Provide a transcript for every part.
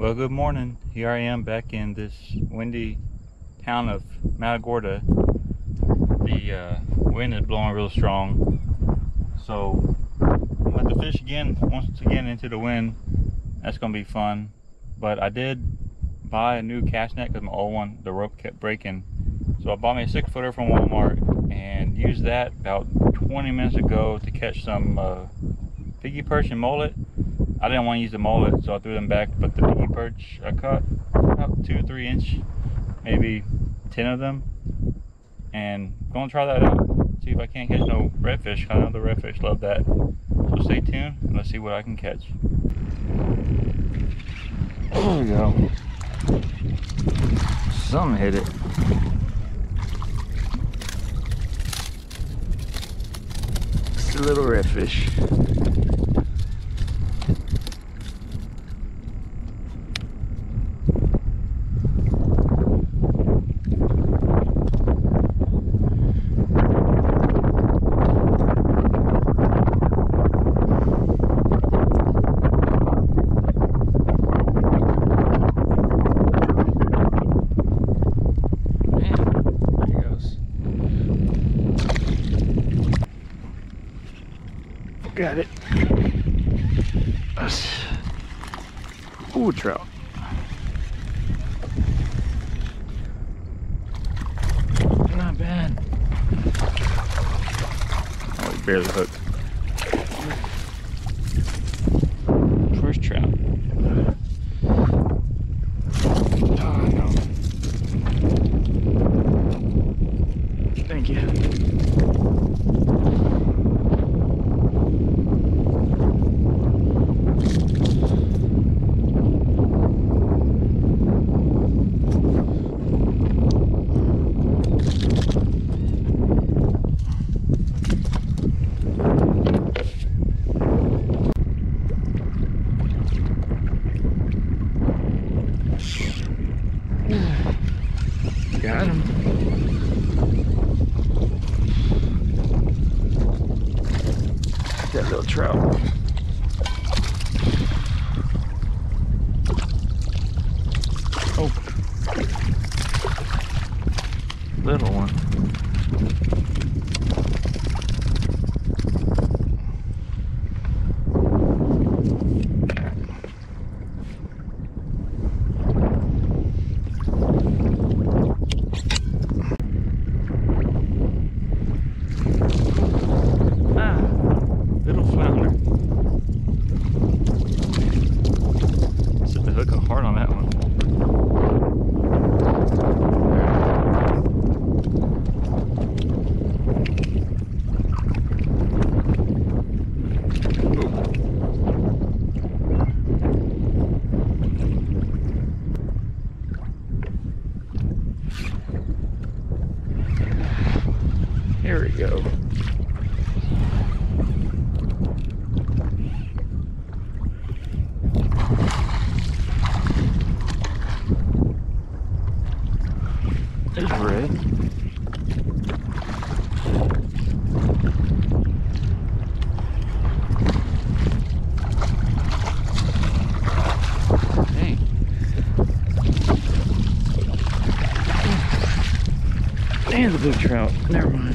Well, good morning. Here I am back in this windy town of Matagorda. The uh, wind is blowing real strong. So, I'm to fish again, once again into the wind. That's going to be fun. But I did buy a new cast net because my old one, the rope kept breaking. So I bought me a six footer from Walmart and used that about 20 minutes ago to catch some uh, piggy perch and mullet. I didn't want to use the mullet, so I threw them back, but the piggy perch I caught about two or three inch, maybe 10 of them. And gonna try that out. See if I can't catch no redfish. I know the redfish love that. So stay tuned and let's see what I can catch. There we go. Some hit it. It's a little redfish. Got it. Ooh, trout. Not bad. Oh, he barely hooked. First trout. Oh, no. Thank you. Got him. Little trout. Oh. Little one. Up hard on that one. Here we go. There's red. Dang. Big trout. Never mind.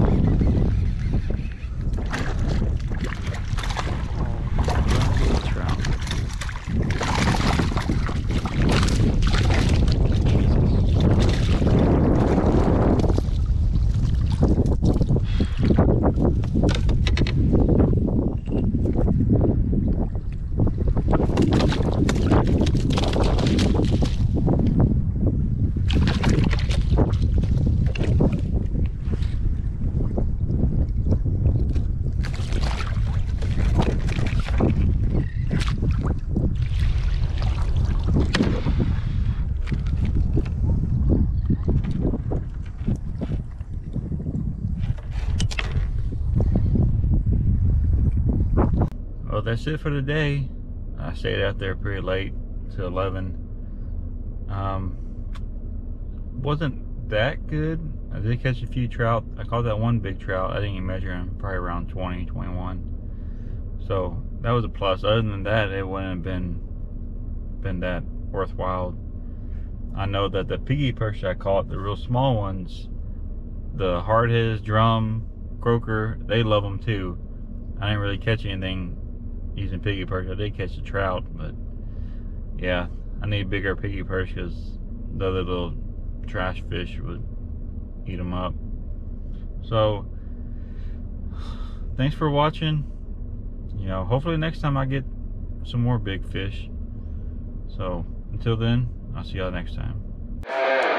that's it for today. I stayed out there pretty late to 11. Um, wasn't that good. I did catch a few trout. I caught that one big trout. I didn't even measure him. Probably around 20, 21. So that was a plus. Other than that, it wouldn't have been been that worthwhile. I know that the piggy perch I caught, the real small ones, the hardheads, drum, croaker, they love them too. I didn't really catch anything using piggy perch. I did catch a trout, but yeah, I need bigger piggy perch because the other little trash fish would eat them up. So, thanks for watching. You know, hopefully next time I get some more big fish. So, until then, I'll see y'all next time.